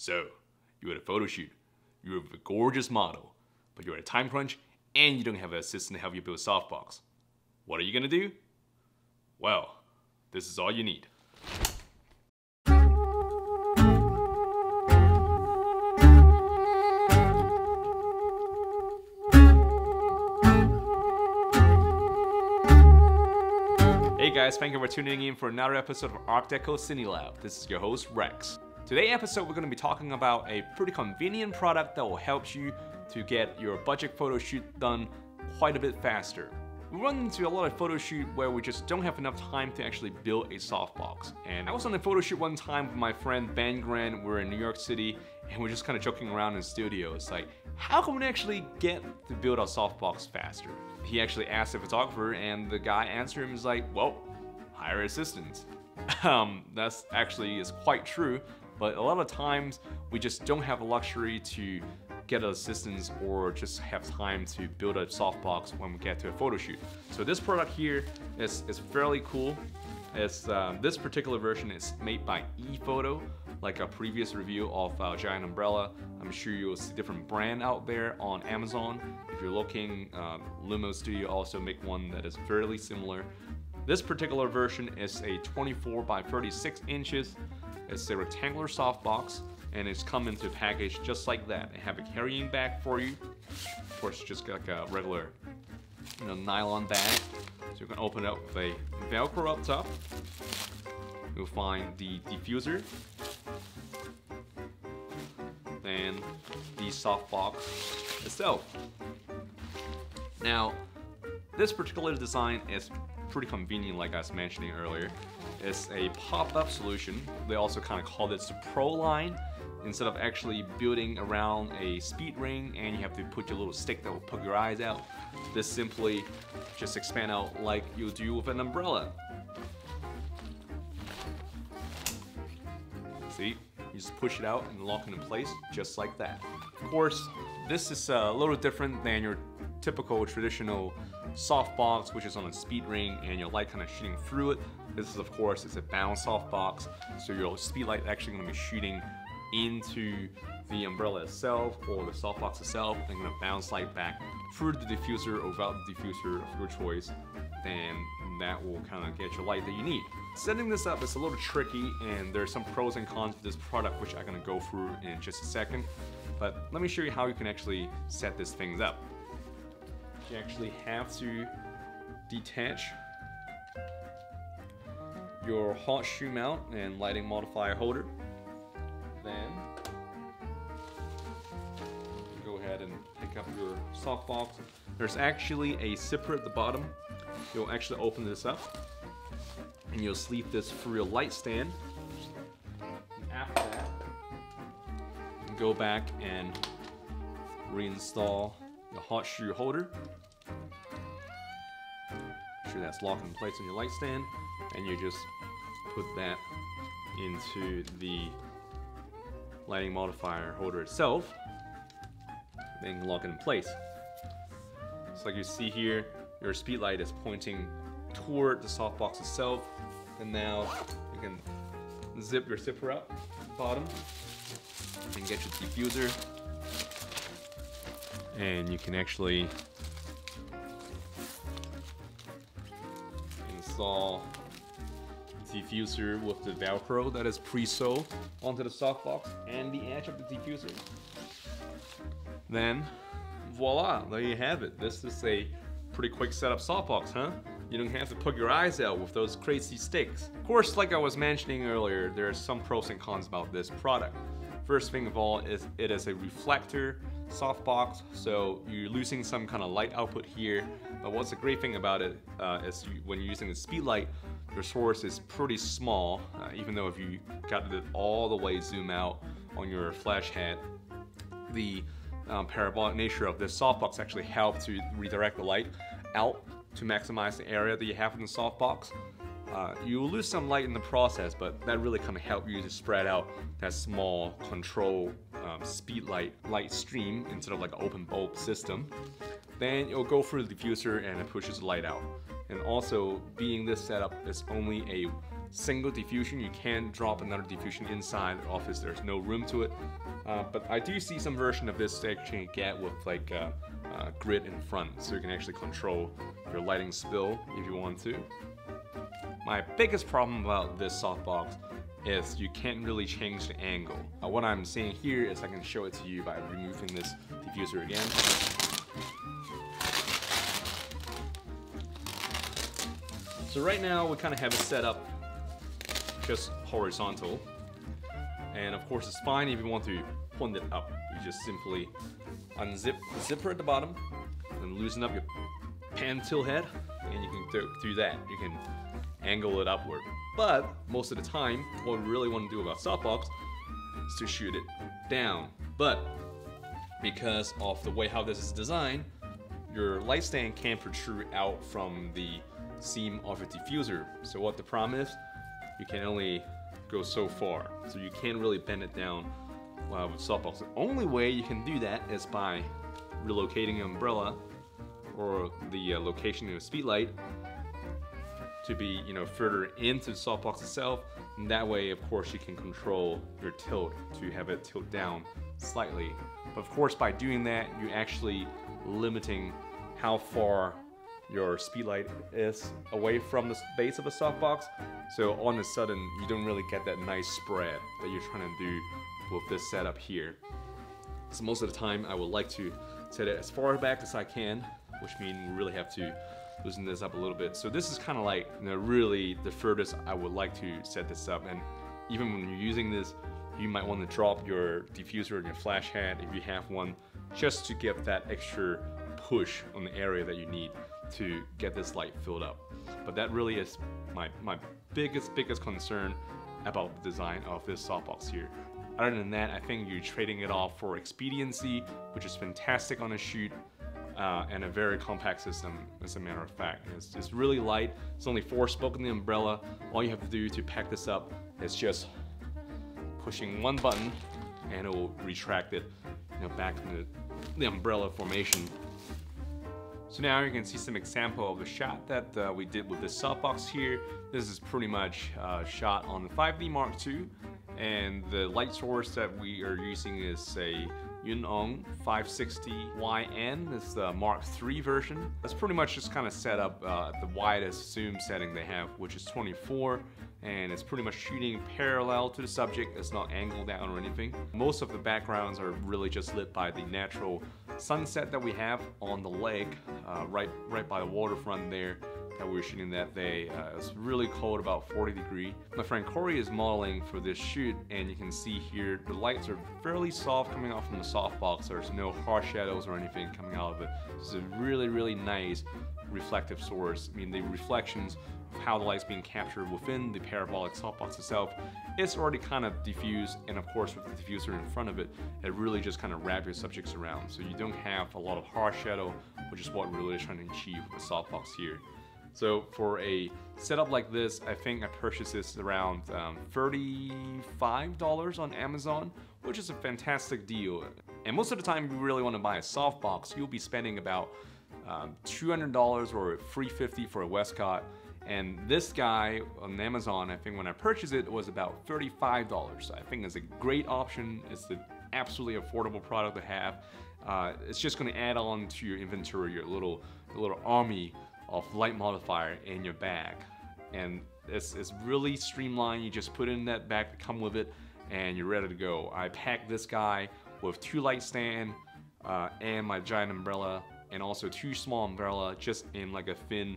So, you're at a photo shoot, you're with a gorgeous model, but you're at a time crunch and you don't have an assistant to help you build a softbox. What are you gonna do? Well, this is all you need. Hey guys, thank you for tuning in for another episode of arcDéco Cine Lab. This is your host Rex. Today episode we're going to be talking about a pretty convenient product that will help you to get your budget photo shoot done quite a bit faster. We run into a lot of photo shoot where we just don't have enough time to actually build a softbox. And I was on a photo shoot one time with my friend Ben Grant. We're in New York City and we're just kind of joking around in the studio. It's like, how can we actually get to build our softbox faster? He actually asked the photographer and the guy answered him is like, well, hire assistants. Um, that's actually is quite true, but a lot of times we just don't have the luxury to get assistance or just have time to build a softbox when we get to a photo shoot. So this product here is, is fairly cool. It's, um, this particular version is made by ePhoto, like a previous review of uh, Giant Umbrella. I'm sure you'll see different brand out there on Amazon. If you're looking, uh, LimoStudio also make one that is fairly similar. This particular version is a 24 by 36 inches. It's a rectangular softbox and it's come into package just like that. They have a carrying bag for you. Of course, just like a regular you know, nylon bag. So you can open it up with a Velcro up top. You'll find the diffuser. Then the softbox itself. Now, this particular design is pretty convenient like I was mentioning earlier. It's a pop-up solution. They also kind of call this the Pro line. Instead of actually building around a speed ring and you have to put your little stick that will poke your eyes out, this simply just expand out like you do with an umbrella. See? You just push it out and lock it in place just like that. Of course, this is a little different than your typical traditional softbox, which is on a speed ring and your light kind of shooting through it. This is, of course, it's a bound softbox, so your speed light actually going to be shooting into the umbrella itself or the softbox itself and going to bounce light back through the diffuser or without the diffuser of your choice. Then that will kind of get your light that you need. Setting this up is a little tricky and there's some pros and cons to this product which I'm going to go through in just a second. But let me show you how you can actually set this things up. You actually have to detach your hot shoe mount and lighting modifier holder. Then go ahead and pick up your softbox. There's actually a zipper at the bottom. You'll actually open this up and you'll sleeve this for your light stand. And after that, go back and reinstall the hot shoe holder. Make sure that's locked in place on your light stand and you just put that into the lighting modifier holder itself then lock it in place. So like you see here, your speed light is pointing toward the softbox itself and now you can zip your zipper up bottom and get your diffuser and you can actually install diffuser with the velcro that is pre-sewed onto the softbox and the edge of the diffuser. Then voila there you have it. This is a pretty quick setup softbox huh? You don't have to put your eyes out with those crazy sticks. Of course like I was mentioning earlier there are some pros and cons about this product first thing of all is it is a reflector softbox, so you're losing some kind of light output here. But what's the great thing about it uh, is you, when you're using a speed light, your source is pretty small, uh, even though if you got it all the way zoom out on your flash head, the um, parabolic nature of this softbox actually helps to redirect the light out to maximize the area that you have in the softbox. Uh, you will lose some light in the process, but that really kind of helps you to spread out that small control um, speed light light stream instead of like an open bulb system. Then it'll go through the diffuser and it pushes the light out. And also, being this setup is only a single diffusion. You can't drop another diffusion inside the office. There's no room to it. Uh, but I do see some version of this that you can get with like a, a grid in front, so you can actually control your lighting spill if you want to. My biggest problem about this softbox is you can't really change the angle. Uh, what I'm seeing here is I can show it to you by removing this diffuser again. So right now we kind of have it set up just horizontal. And of course it's fine if you want to point it up. You just simply unzip the zipper at the bottom and loosen up your pan tilt head and you can do, do that. You can angle it upward. But most of the time, what we really want to do about softbox is to shoot it down. But because of the way how this is designed, your light stand can protrude out from the seam of your diffuser. So what the problem is, you can only go so far. So you can't really bend it down uh, with softbox. The only way you can do that is by relocating an umbrella or the uh, location of a speed light to be you know further into the softbox itself. And that way of course you can control your tilt to have it tilt down slightly. But of course by doing that you're actually limiting how far your speed light is away from the base of a softbox so all of a sudden you don't really get that nice spread that you're trying to do with this setup here. So most of the time I would like to set it as far back as I can which means we really have to loosen this up a little bit. So this is kind of like you know, really the furthest I would like to set this up. And even when you're using this, you might want to drop your diffuser and your flash head if you have one, just to get that extra push on the area that you need to get this light filled up. But that really is my, my biggest, biggest concern about the design of this softbox here. Other than that, I think you're trading it off for expediency, which is fantastic on a shoot, uh, and a very compact system, as a matter of fact. It's, it's really light. It's only four spoke in the umbrella. All you have to do to pack this up is just pushing one button and it will retract it you know, back into the umbrella formation. So now you can see some example of the shot that uh, we did with the softbox here. This is pretty much uh, shot on the 5D Mark II and the light source that we are using is a Yongnuo 560YN. This is the Mark III version. That's pretty much just kind of set up uh, the widest zoom setting they have, which is 24 and it's pretty much shooting parallel to the subject. It's not angled down or anything. Most of the backgrounds are really just lit by the natural sunset that we have on the lake, uh, right, right by the waterfront there that we were shooting that day. Uh, it was really cold, about 40 degree. My friend Corey is modeling for this shoot, and you can see here the lights are fairly soft coming off from the softbox. There's no harsh shadows or anything coming out of it. It's a really, really nice reflective source. I mean, the reflections of how the light's being captured within the parabolic softbox itself, it's already kind of diffused, and of course with the diffuser in front of it, it really just kind of wraps your subjects around. So you don't have a lot of harsh shadow, which is what we're really trying to achieve with the softbox here. So for a setup like this, I think I purchased this around um, $35 on Amazon, which is a fantastic deal. And most of the time, if you really want to buy a softbox, you'll be spending about um, $200 or 350 for a Westcott. And this guy on Amazon, I think when I purchased it, it was about $35. I think it's a great option. It's an absolutely affordable product to have. Uh, it's just going to add on to your inventory, your little, little army of light modifier in your bag. And it's, it's really streamlined. You just put in that bag to come with it and you're ready to go. I packed this guy with two light stand uh, and my giant umbrella and also two small umbrella just in like a thin,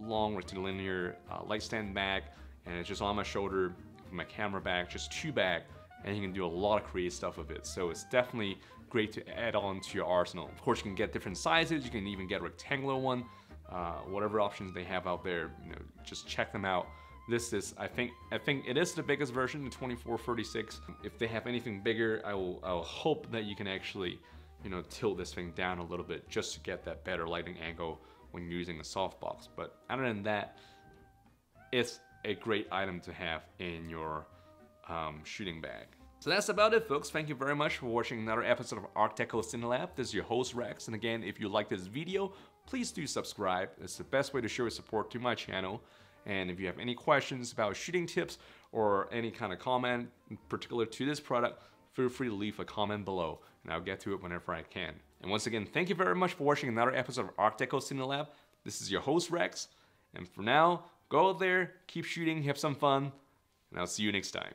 long rectilinear uh, light stand bag and it's just on my shoulder, my camera bag, just two bag and you can do a lot of creative stuff with it. So it's definitely great to add on to your arsenal. Of course, you can get different sizes. You can even get a rectangular one uh, whatever options they have out there, you know, just check them out. This is, I think, I think it is the biggest version, the 2436. If they have anything bigger, I will, I will hope that you can actually, you know, tilt this thing down a little bit just to get that better lighting angle when using a softbox. But other than that, it's a great item to have in your um, shooting bag. So that's about it, folks. Thank you very much for watching another episode of arcDéco Cinelab. This is your host, Rex. And again, if you like this video, please do subscribe. It's the best way to show your support to my channel. And if you have any questions about shooting tips or any kind of comment in particular to this product, feel free to leave a comment below and I'll get to it whenever I can. And once again, thank you very much for watching another episode of arcDéco Cinelab. This is your host Rex, and for now, go out there, keep shooting, have some fun, and I'll see you next time.